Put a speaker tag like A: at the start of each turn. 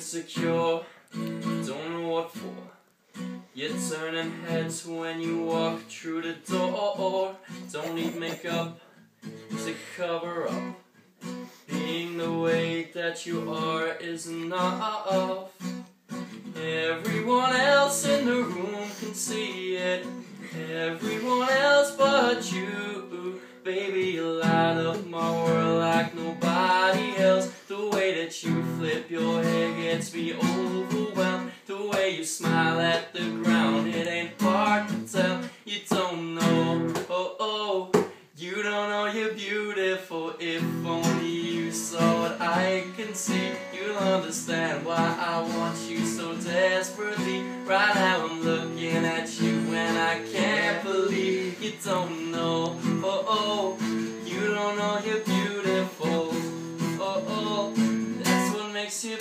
A: insecure, don't know what for. You're turning heads when you walk through the door. Don't need makeup to cover up. Being the way that you are is enough. Everyone else in the room can see it. Everyone else but you. Baby, light up my world gets me overwhelmed. The way you smile at the ground, it ain't hard to tell. You don't know, oh oh, you don't know you're beautiful. If only you saw what I can see, you'll understand why I want you so desperately. Right now I'm looking at you and I can't believe you don't know, oh oh, you don't know you're beautiful. Oh oh, that's what makes you.